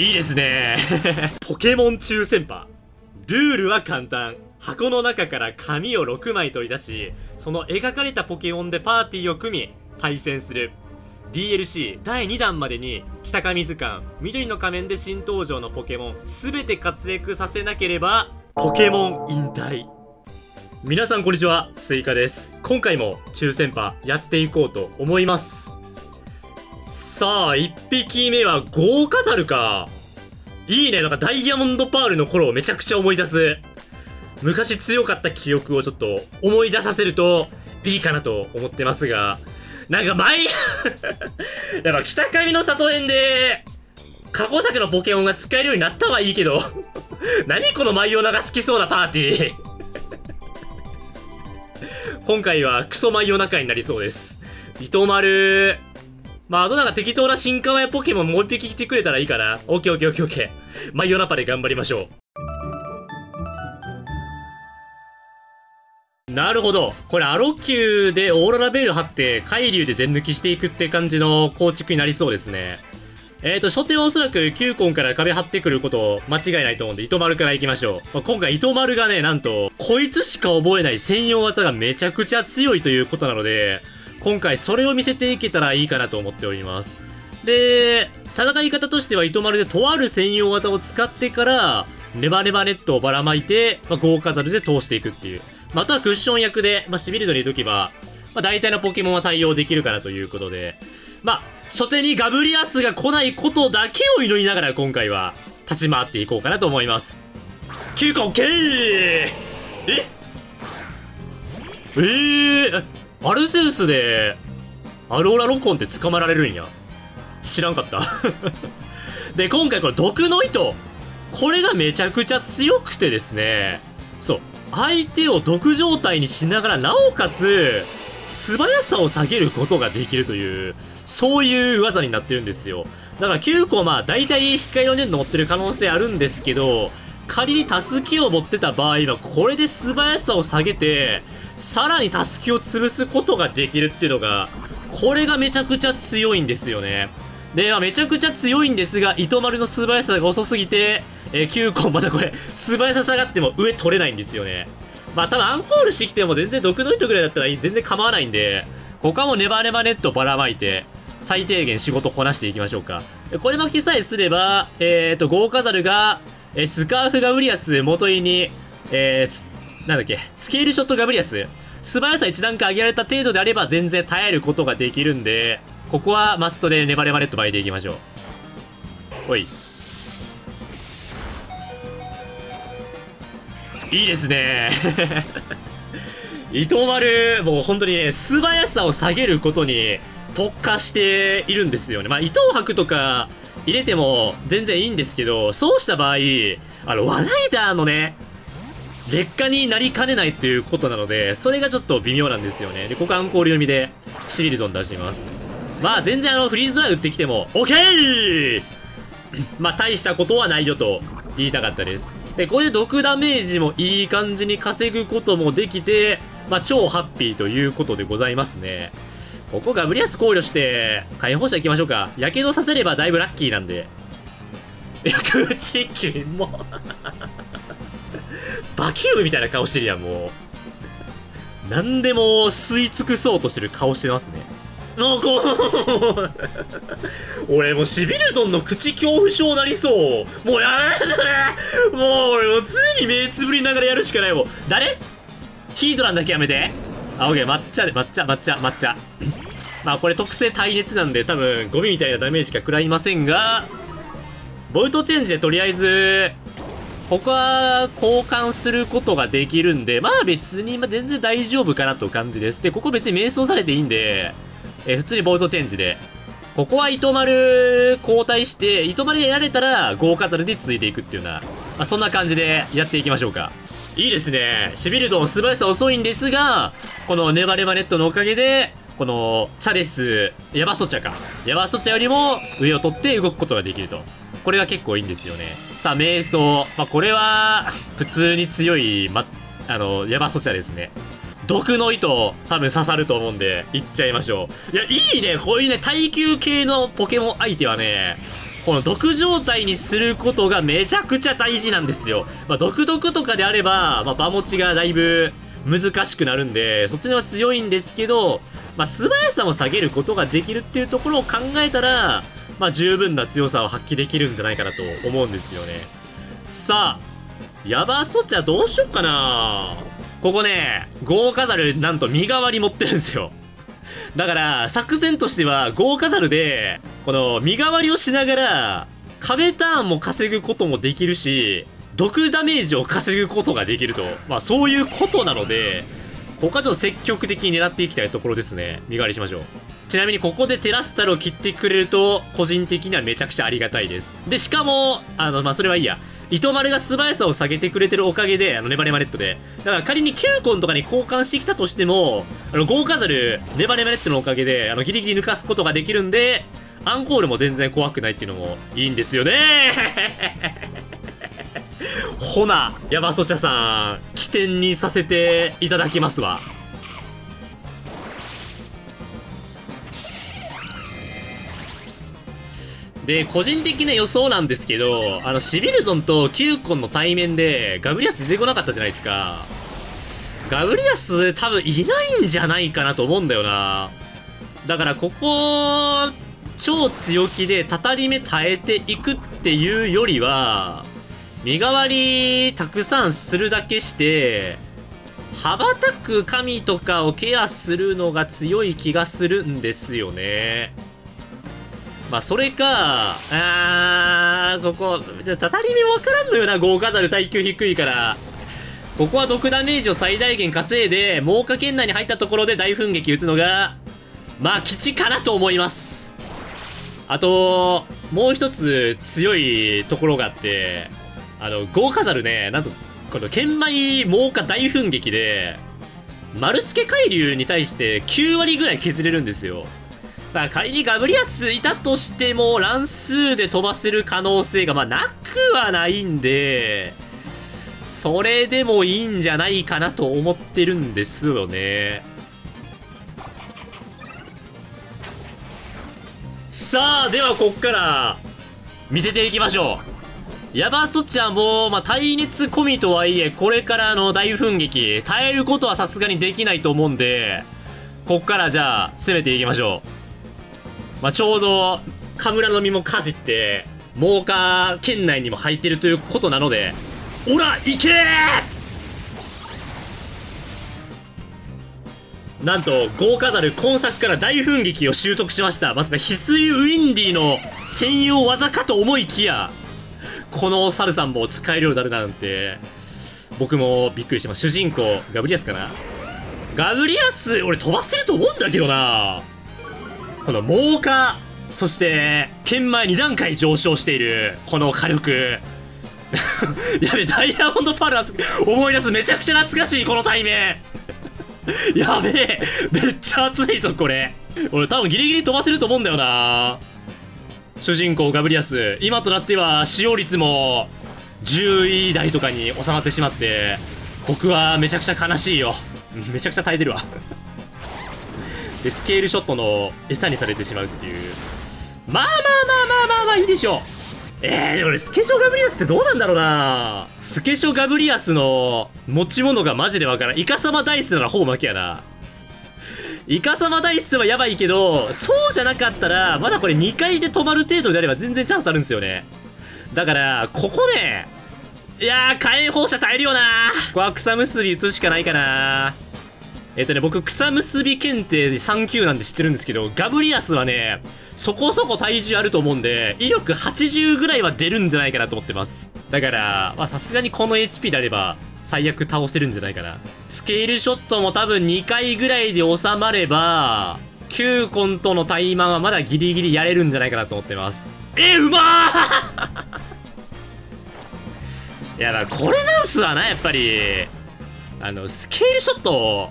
いいですね。ポケモン抽選パ。ルールは簡単。箱の中から紙を6枚取り出しその描かれたポケモンでパーティーを組み対戦する。DLC 第2弾までにキタカミ図鑑緑の仮面で新登場のポケモン全て活躍させなければポケモン引退。皆さんこんにちはスイカです。今回も抽選パやっていこうと思いますさあ、1匹目は豪華ザルか。いいね、なんかダイヤモンドパールの頃をめちゃくちゃ思い出す。昔強かった記憶をちょっと思い出させるといいかなと思ってますが、なんか前 やっぱ北上の里園で、過去作のポケモンが使えるようになったはいいけど 何このマイオナが好きそうなパーティー今回はクソマイオナ会になりそうです。糸丸、まあ、あとなんか適当な進化前ポケモンもう一匹来てくれたらいいかな。オッケーオッケーオッケーオッケー。まあ、夜中で頑張りましょう。なるほど。これ、アロキューでオーロラベール貼って、海流で全抜きしていくって感じの構築になりそうですね。えーと、初手はおそらくキューコンから壁張ってくること間違いないと思うんで、糸丸から行きましょう。まあ、今回糸丸がね、なんと、こいつしか覚えない専用技がめちゃくちゃ強いということなので、今回それを見せていけたらいいかなと思っております。で、戦い方としては糸丸でとある専用技を使ってから、ネバネバネットをばらまいて、まあ、豪華ザルで通していくっていう。またはクッション役で、まあ、シビルドにいときは、まあ、大体のポケモンは対応できるかなということで、まあ、初手にガブリアスが来ないことだけを祈りながら今回は立ち回っていこうかなと思います。9個 OK! え?え?ー、アルゼウスでアローラロコンって捕まられるんや。知らんかった。で今回これ毒の糸。これがめちゃくちゃ強くてですね。そう。相手を毒状態にしながらなおかつ素早さを下げることができるというそういう技になってるんですよ。だから9個まあ大体光の粘土持ってる可能性あるんですけど仮にタスキを持ってた場合はこれで素早さを下げてさらにタスキを潰すことができるっていうのがこれがめちゃくちゃ強いんですよね。で、まあ、めちゃくちゃ強いんですが糸丸の素早さが遅すぎて、えー、9個またこれ素早さ下がっても上取れないんですよね。まあ多分アンコールしてきても全然毒の糸ぐらいだったら全然構わないんでここはもうネバネバネットばらまいて最低限仕事こなしていきましょうか。これ撒きさえすればえっ、ー、とゴウカザルがえー、スカーフガブリアスもといに、えー、なんだっけ、スケールショットガブリアス、素早さ1段階上げられた程度であれば全然耐えることができるんで、ここはマストでネバネバネット撒いていきましょう。ほい。いいですね 伊藤丸、もう本当にね、素早さを下げることに特化しているんですよね。まあ、伊藤博とか、入れても全然いいんですけど、そうした場合、あの、ワナイダーのね、劣化になりかねないっていうことなので、それがちょっと微妙なんですよね。で、ここアンコール読みで、シビルドン出します。まあ、全然あの、フリーズドライ打ってきても、オッケーまあ、大したことはないよと言いたかったです。で、これで毒ダメージもいい感じに稼ぐこともできて、まあ、超ハッピーということでございますね。ここガブリアス考慮して、解放者行きましょうか。やけどさせればだいぶラッキーなんで。いや、口金も バキュームみたいな顔してるやん、もう。何でも吸い尽くそうとしてる顔してますね。もうこう 俺もうシビルドンの口恐怖症なりそうもうやめてもう俺もう常に目つぶりながらやるしかないもん誰？ヒードランだけやめてあ、オッケー、抹茶で、抹茶、抹茶、抹茶。まあこれ特性耐熱なんで多分ゴミみたいなダメージしか食らいませんが、ボルトチェンジでとりあえず、ここは交換することができるんで、まあ別にま全然大丈夫かなという感じです。で、ここ別に瞑想されていいんで、え普通にボルトチェンジで。ここは糸丸交代して、糸丸でやられたら豪華ザルで続いていくっていうような、まあ、そんな感じでやっていきましょうか。いいですね。シビルドン素早さ遅いんですが、このネバネバネットのおかげで、このチャレス、ヤバソチャか。ヤバソチャよりも上を取って動くことができると。これが結構いいんですよね。さあ、瞑想。まあ、これは、普通に強い、ま、あの、ヤバソチャですね。毒の糸、多分刺さると思うんで、いっちゃいましょう。いや、いいね。こういうね、耐久系のポケモン相手はね、この毒状態にすることがめちゃくちゃ大事なんですよ。まあ、毒毒とかであれば、まあ、場持ちがだいぶ難しくなるんで、そっちの方が強いんですけど、まあ、素早さも下げることができるっていうところを考えたら、まあ、十分な強さを発揮できるんじゃないかなと思うんですよね。さあ、ヤバーストッチャーどうしよっかなここね、豪華ザルなんと身代わり持ってるんですよ。だから、作戦としては、豪華ザルで、この身代わりをしながら、壁ターンも稼ぐこともできるし、毒ダメージを稼ぐことができると。まあそういうことなので、ここはちょっと積極的に狙っていきたいところですね。身代わりしましょう。ちなみにここでテラスタルを切ってくれると、個人的にはめちゃくちゃありがたいです。で、しかも、あの、まあそれはいいや。糸丸が素早さを下げてくれてるおかげで、あの、ネバネバネットで。だから仮にキューコンとかに交換してきたとしても、あの、豪華ザル、ネバネバネットのおかげで、あの、ギリギリ抜かすことができるんで、アンコールも全然怖くないっていうのもいいんですよね ほな、ヤバソチャさん、起点にさせていただきますわ。で、個人的な予想なんですけど、あの、シビルドンとキューコンの対面で、ガブリアス出てこなかったじゃないですか。ガブリアス多分いないんじゃないかなと思うんだよな。だからここ、超強気でたたり目耐えていくっていうよりは、身代わりたくさんするだけして、羽ばたく神とかをケアするのが強い気がするんですよね。まあ、それか、あー、ここ、たたり目わからんのよな、豪華ザル耐久低いから。ここは毒ダメージを最大限稼いで、猛火圏内に入ったところで大噴撃打つのが、まあ、基地かなと思います。あと、もう一つ強いところがあって、あの、豪華ザルね、なんと、この剣舞猛火大噴撃で、丸助海流に対して9割ぐらい削れるんですよ。だから仮にガブリアスいたとしても、乱数で飛ばせる可能性が、まあ、なくはないんで、それでもいいんじゃないかなと思ってるんですよね。さあ、ではこっから、見せていきましょう。ヤバストッチャも、まあ、耐熱込みとはいえ、これからの大噴撃、耐えることはさすがにできないと思うんで、こっからじゃあ、攻めていきましょう。まあ、ちょうど、カムラの実もかじって、猛火圏内にも入ってるということなので、おら、行けなんと、ゴウカザル今作から大噴撃を習得しました。まさか、ヒスイウインディの専用技かと思いきや、このサルさんも使えるようになるなんて、僕もびっくりしてます。主人公、ガブリアスかな?ガブリアス、俺飛ばせると思うんだけどなこの猛火、そして、剣舞2段階上昇している、この火力。やべ、ダイヤモンドパール思い出す。めちゃくちゃ懐かしい、この対面。やべえ、めっちゃ熱いぞ、これ。俺多分ギリギリ飛ばせると思うんだよな主人公ガブリアス今となっては使用率も10位台とかに収まってしまって僕はめちゃくちゃ悲しいよめちゃくちゃ耐えてるわでスケールショットの餌にされてしまうっていうまあまあまあまあまあまあいいでしょうえー、でも俺スケショガブリアスってどうなんだろうなスケショガブリアスの持ち物がマジでわからんイカサマダイスならほぼ負けやなイカサマダイスはやばいけど、そうじゃなかったら、まだこれ2回で止まる程度であれば全然チャンスあるんですよね。だから、ここね、いやー、火炎放射耐えるよなここは草結び打つしかないかなえっ、とね、僕、草結び検定3級なんで知ってるんですけど、ガブリアスはね、そこそこ体重あると思うんで、威力80ぐらいは出るんじゃないかなと思ってます。だから、まあさすがにこの HP であれば、最悪倒せるんじゃないかな。スケールショットも多分2回ぐらいで収まれば、キューコンとのタイマンはまだギリギリやれるんじゃないかなと思ってます。え、うまー いや、だこれなんすわな、やっぱり。あの、スケールショット、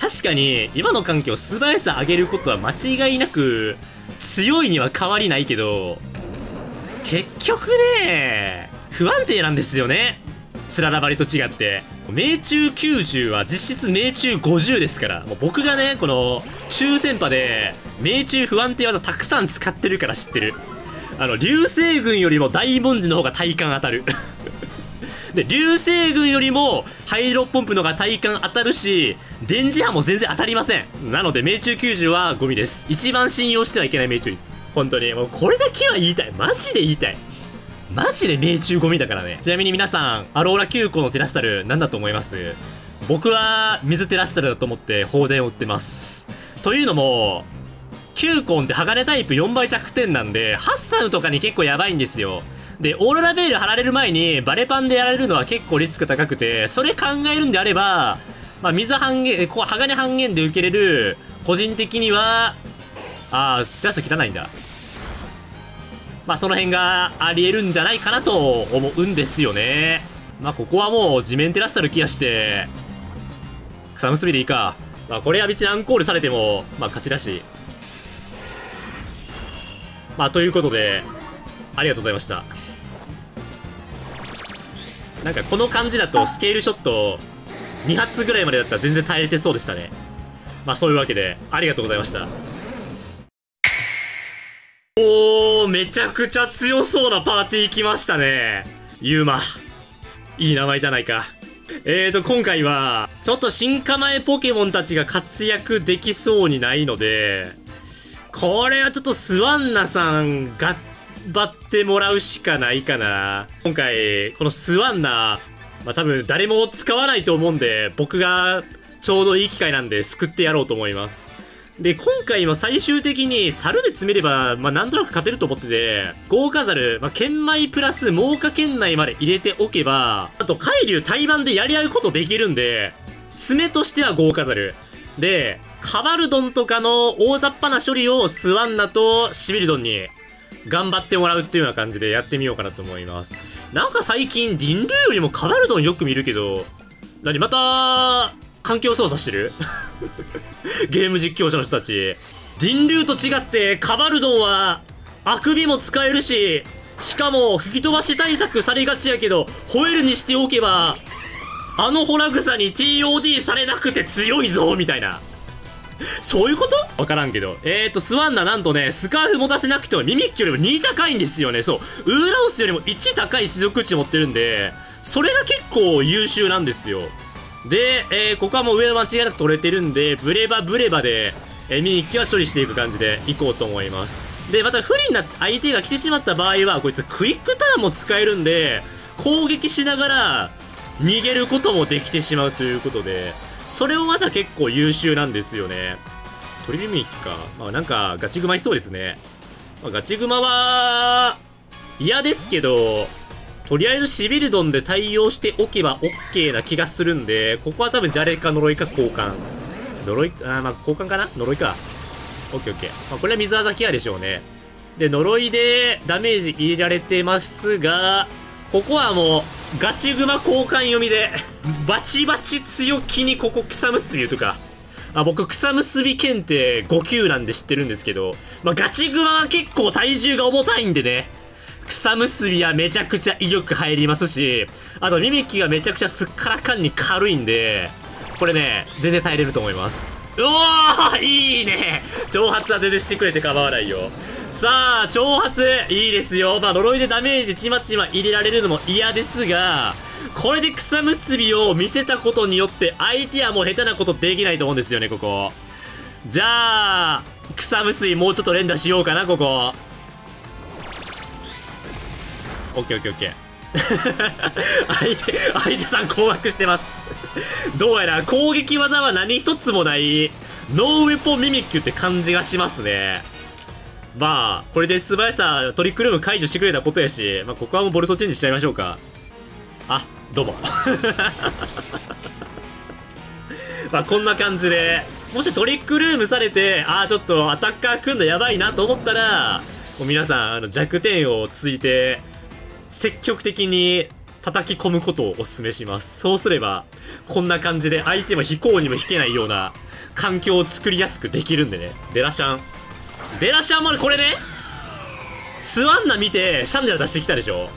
確かに今の環境素早さ上げることは間違いなく強いには変わりないけど、結局ね、不安定なんですよね。つららばりと違って、命中90は実質命中50ですから、もう僕がね、この、中戦波で、命中不安定技たくさん使ってるから知ってる。あの流星群よりも大文字の方が体感当たる で流星群よりもハイドロポンプのが体感当たるし電磁波も全然当たりません。なので命中90はゴミです。一番信用してはいけない命中率。本当にもうこれだけは言いたい。マジで言いたい。マジで命中ゴミだからね。ちなみに皆さんアローラ9個のテラスタル何だと思います？僕は水テラスタルだと思って放電を売ってます。というのもキューコンって鋼タイプ4倍弱点なんで、ハッサムとかに結構やばいんですよ。で、オーロラベール貼られる前にバレパンでやられるのは結構リスク高くて、それ考えるんであれば、まあ、水半減、こう、鋼半減で受けれる、個人的には、あー、テラスト汚いんだ。まあ、その辺があり得るんじゃないかなと思うんですよね。まあ、ここはもう地面テラスタルケアして、草結びでいいか。まあ、これは別にアンコールされても、まあ、勝ちだし。まあ、ということで、ありがとうございました。なんかこの感じだとスケールショット2発ぐらいまでだったら全然耐えれてそうでしたね。まあそういうわけで、ありがとうございました。おー、めちゃくちゃ強そうなパーティー来ましたね。ユーマ。いい名前じゃないか。えーと、今回は、ちょっと新構えポケモンたちが活躍できそうにないので、これはちょっとスワンナさん、頑張ってもらうしかないかな。今回、このスワンナ、まあ多分誰も使わないと思うんで、僕がちょうどいい機会なんで救ってやろうと思います。で、今回も最終的に猿で詰めれば、まあなんとなく勝てると思ってて、豪華猿、まあ剣舞プラス猛火圏内まで入れておけば、あと海流対バンでやり合うことできるんで、爪としては豪華猿。で、カバルドンとかの大雑把な処理をスワンナとシビルドンに頑張ってもらうっていうような感じでやってみようかなと思います。なんか最近、ディンルーよりもカバルドンよく見るけど、何また、環境操作してる？ゲーム実況者の人たち。ディンルーと違って、カバルドンは、あくびも使えるし、しかも、吹き飛ばし対策されがちやけど、吠えるにしておけば、あのホラ草に TOD されなくて強いぞみたいな。そういうこと？わからんけど。えーと、スワンナなんとね、スカーフ持たせなくてもミミッキよりも2高いんですよね。そう。ウーラオスよりも1高い出力値持ってるんで、それが結構優秀なんですよ。で、えー、ここはもう上の間違いなく取れてるんで、ブレバブレバで、えー、ミミッキは処理していく感じでいこうと思います。で、また不利な相手が来てしまった場合は、こいつクイックターンも使えるんで、攻撃しながら逃げることもできてしまうということで、それもまた結構優秀なんですよね。鳥耳か。まあなんかガチグマいそうですね。まあ、ガチグマは嫌ですけど、とりあえずシビルドンで対応しておけば OK な気がするんで、ここは多分ジャレか呪いか交換。呪い、あ、まあ交換かな？呪いか。オッケーオッケー。まあこれは水技ケアでしょうね。で、呪いでダメージ入れられてますが、ここはもう、ガチグマ交換読みで、バチバチ強気にここ草結びとか。あ、僕草結び検定5級なんで知ってるんですけど、まあ、ガチグマは結構体重が重たいんでね、草結びはめちゃくちゃ威力入りますし、あとミミッキがめちゃくちゃすっからかんに軽いんで、これね、全然耐えれると思います。うおーいいね挑発は全然してくれて構わないよ。さあ、挑発、いいですよ。まあ、呪いでダメージちまちま入れられるのも嫌ですが、これで草結びを見せたことによって、相手はもう下手なことできないと思うんですよね、ここ。じゃあ、草結びもうちょっと連打しようかな、ここ。オッケーオッケーオッケー。相手、相手さん困惑してます。どうやら攻撃技は何一つもない、ノーウェポンミミックって感じがしますね。まあ、これで素早さトリックルーム解除してくれたことやし、まあ、ここはもうボルトチェンジしちゃいましょうか。あ、どうも。まあ、こんな感じで、もしトリックルームされて、ああ、ちょっとアタッカー組んだやばいなと思ったら、もう皆さん、あの弱点をついて、積極的に叩き込むことをお勧めします。そうすれば、こんな感じで相手も飛行にも引けないような環境を作りやすくできるんでね。デラシャン。デラシャンもこれね。スワンナ見てシャンデラ出してきたでしょ。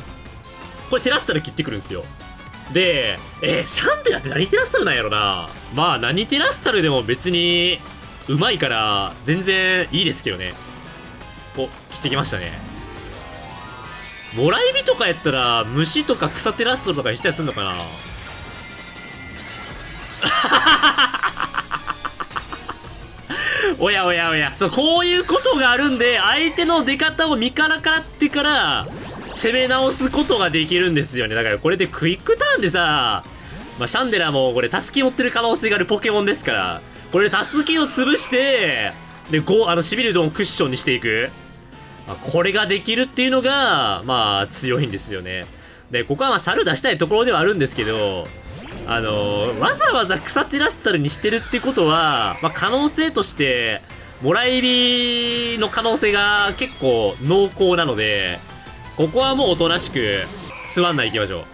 これテラスタル切ってくるんですよ。でえシャンデラって何テラスタルなんやろな。まあ何テラスタルでも別にうまいから全然いいですけどね。お切ってきましたね。もらい火とかやったら、虫とか草テラストとかにしたりするのかな。おやおやおや。そう、こういうことがあるんで、相手の出方を見からからってから、攻め直すことができるんですよね。だからこれでクイックターンでさ、まあ、シャンデラもこれタスキ持ってる可能性があるポケモンですから、これタスキを潰して、で、ゴあの、シビルドンクッションにしていく。まあ、これができるっていうのが、まあ、強いんですよね。で、ここはま、猿出したいところではあるんですけど、あのー、わざわざ草テラスタルにしてるってことは、まあ、可能性として、もらい火の可能性が結構濃厚なので、ここはもうおとなしく、座んない行きましょ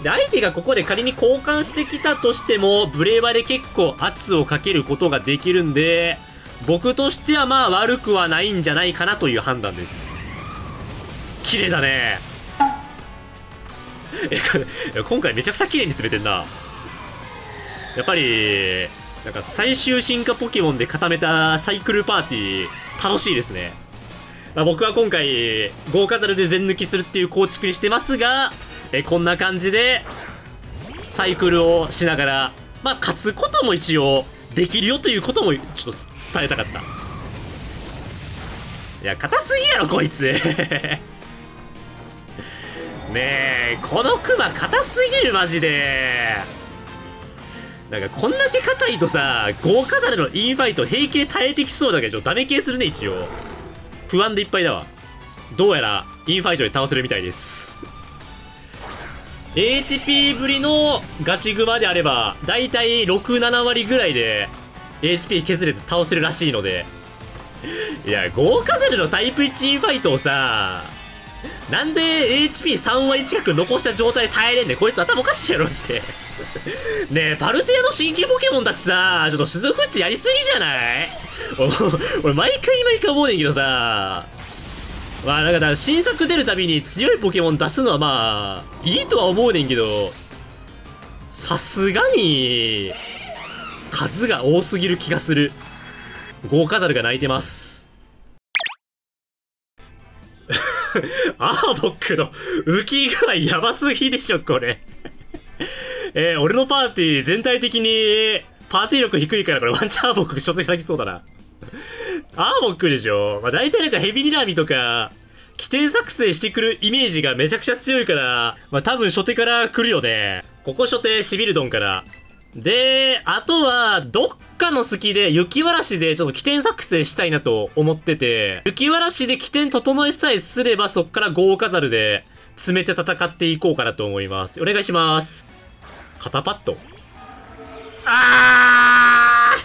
う。で、相手がここで仮に交換してきたとしても、ブレーバーで結構圧をかけることができるんで、僕としてはまあ悪くはないんじゃないかなという判断です。綺麗だね。え、今回めちゃくちゃ綺麗に詰めてんな。やっぱり、なんか最終進化ポケモンで固めたサイクルパーティー、楽しいですね。まあ、僕は今回、豪華ザルで全抜きするっていう構築にしてますが、えこんな感じで、サイクルをしながら、まあ、勝つことも一応、できるよということも、ちょっと伝えたかった。いや、硬すぎやろ、こいつ。ねえこのクマ硬すぎるマジで。なんかこんだけ硬いとさ豪華ザルのインファイト平気で耐えてきそうだけどダメ系するね一応。不安でいっぱいだわ。どうやらインファイトで倒せるみたいです。HP ぶりのガチグマであればだいたい67割ぐらいで HP 削れて倒せるらしいので。いや豪華ザルのタイプ1インファイトをさなんで HP3 割近く残した状態で耐えれんねん。こいつ頭おかしいやろして ねえパルティアの新規ポケモンたちさちょっと鈴フッチやりすぎじゃない？俺毎回毎回思うねんけどさ。まあなんか新作出るたびに強いポケモン出すのはまあいいとは思うねんけどさすがに数が多すぎる気がする。豪華ザルが泣いてます。アーボックの浮き具合やばすぎでしょ、これえー、俺のパーティー全体的にパーティー力低いからこれワンチャンアーボック初手から来そうだな。アーボックでしょ？まあ大体なんかヘビニラミとか、規定作成してくるイメージがめちゃくちゃ強いから、まあ多分初手から来るよね。ここ初手シビルドンから。で、あとは、どっかの好きで雪わらしでちょっと起点作成したいなと思ってて、雪わらしで起点整えさえすればそっから豪華ザルで詰めて戦っていこうかなと思います。お願いします。肩パッド。あ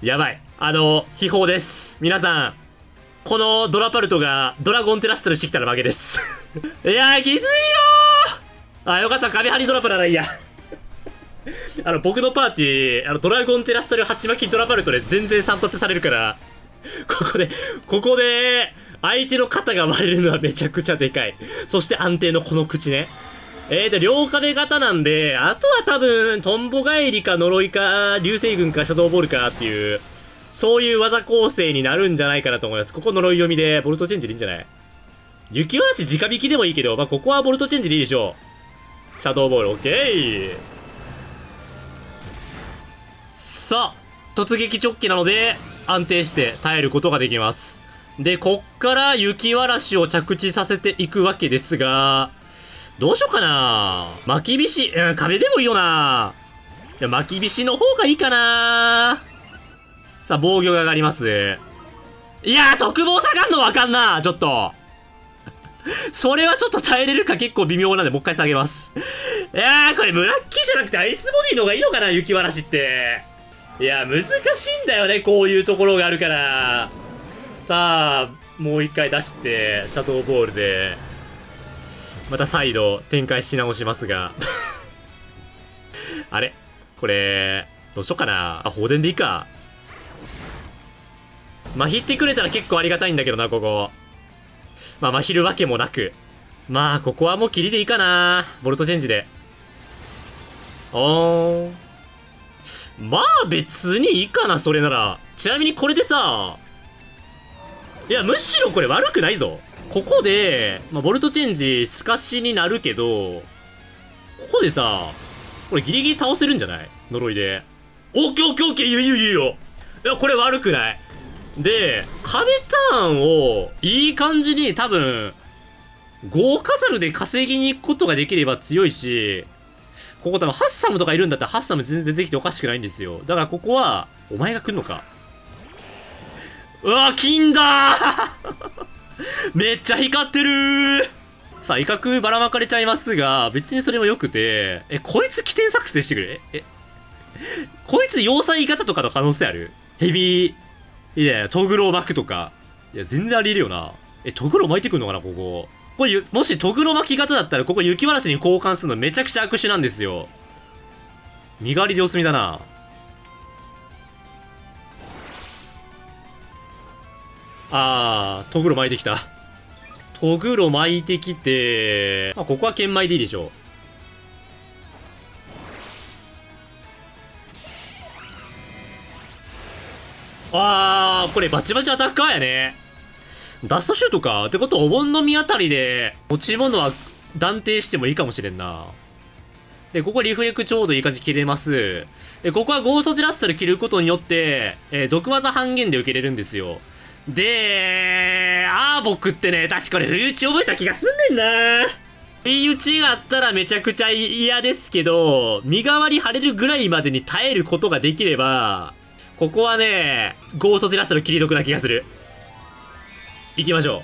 ーやばい。あの、秘宝です。皆さん、このドラパルトがドラゴンテラストルしてきたら負けです。いやー、きついよーあ、よかった。壁張りドラパならいいや。あの、僕のパーティー、あの、ドラゴンテラスタル鉢巻きドラバルトで全然3立てされるから、ここで、ここで、相手の肩が割れるのはめちゃくちゃでかい。そして安定のこの口ね。えーと、両壁型なんで、あとは多分、トンボ返りか呪いか、流星群かシャドーボールかっていう、そういう技構成になるんじゃないかなと思います。ここ呪い読みで、ボルトチェンジでいいんじゃない？雪嵐直引きでもいいけど、まあ、ここはボルトチェンジでいいでしょう。シャドーボール、オッケーさあ、突撃直帰なので、安定して耐えることができます。で、こっから雪わらしを着地させていくわけですが、どうしようかな巻きびし、うん、壁でもいいよなじゃ、巻きびしの方がいいかなさあ、防御が上がります。いやー、特防下がんのわかんなちょっと。それはちょっと耐えれるか結構微妙なんで、もう一回下げます。いやー、これムラッキーじゃなくてアイスボディの方がいいのかな雪わらしって。いや、難しいんだよね、こういうところがあるから。さあ、もう一回出して、シャドーボールで、また再度展開し直しますが。あれこれ、どうしようかな。あ、放電でいいか。まひってくれたら結構ありがたいんだけどな、ここ。まあ、まひるわけもなく。まあ、ここはもう霧でいいかな。ボルトチェンジで。おー。まあ別にいいかな、それなら。ちなみにこれでさ、いや、むしろこれ悪くないぞ。ここで、まあ、ボルトチェンジ、透かしになるけど、ここでさ、これギリギリ倒せるんじゃない？呪いで。オッケーオッケーオッケーいいよいいよいいよいや、これ悪くない。で、壁ターンをいい感じに多分、豪華ザルで稼ぎに行くことができれば強いし、ここ多分ハッサムとかいるんだったらハッサム全然出てきておかしくないんですよ。だからここは、お前が来んのか。うわ、金だ！めっちゃ光ってる！さあ、威嚇ばらまかれちゃいますが、別にそれも良くて、え、こいつ起点作戦してくれ？え、こいつ要塞型とかの可能性ある？ヘビー、いやいや、トグロを巻くとか。いや、全然ありえるよな。え、トグロ巻いてくんのかな、ここ。これ、もしトグロ巻き型だったら、ここ雪嵐に交換するのめちゃくちゃ悪手なんですよ。身代わりで様子見だな。あー、トグロ巻いてきた。トグロ巻いてきて、まあ、ここは剣舞でいいでしょう。あー、これバチバチアタッカーやね。ダストシュートか。ってことはお盆の実あたりで持ち物は断定してもいいかもしれんな。で、ここリフレクちょうどいい感じ切れます。で、ここはゴーストジラスタル切ることによって、えー、毒技半減で受けれるんですよ。で、アーボックってね、確かに不意打ち覚えた気がすんねんな不意打ちがあったらめちゃくちゃ嫌ですけど、身代わり晴れるぐらいまでに耐えることができれば、ここはね、ゴーストテラストの切り毒な気がする。行きましょう。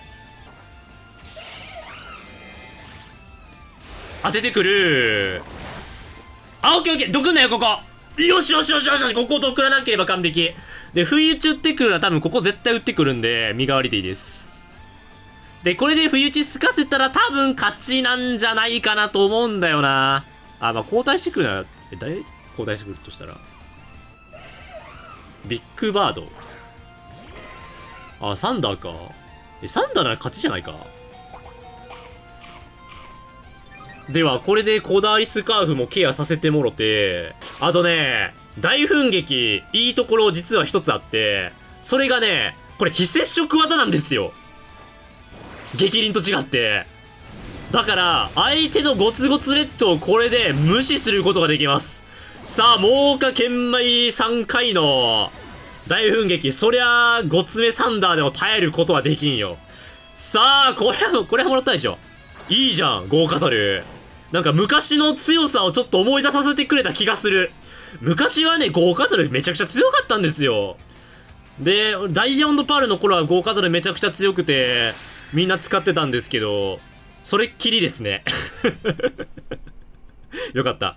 当ててくる。あ、オッケーオッケー毒んなよ、ここよしよしよしよしよしここ毒らなければ完璧。で、不意打ち打ってくるのは多分ここ絶対打ってくるんで、身代わりでいいです。で、これで不意打ちすかせたら多分勝ちなんじゃないかなと思うんだよな。あ、まあ、交代してくるなら、え、誰？交代してくるとしたら。ビッグバード。あ、サンダーか。え、サンダーなら勝ちじゃないか。では、これでコダーリスカーフもケアさせてもろて、あとね、大噴撃、いいところ実は一つあって、それがね、これ非接触技なんですよ。激輪と違って。だから、相手のゴツゴツレッドをこれで無視することができます。さあ、猛火剣舞3回の大噴撃。そりゃあ、ごつめサンダーでも耐えることはできんよ。さあ、これは、これはもらったでしょ。いいじゃん、豪華サル。なんか昔の強さをちょっと思い出させてくれた気がする。昔はね、豪華ザルめちゃくちゃ強かったんですよ。で、ダイヤモンドパールの頃は豪華ザルめちゃくちゃ強くて、みんな使ってたんですけど、それっきりですね。よかった。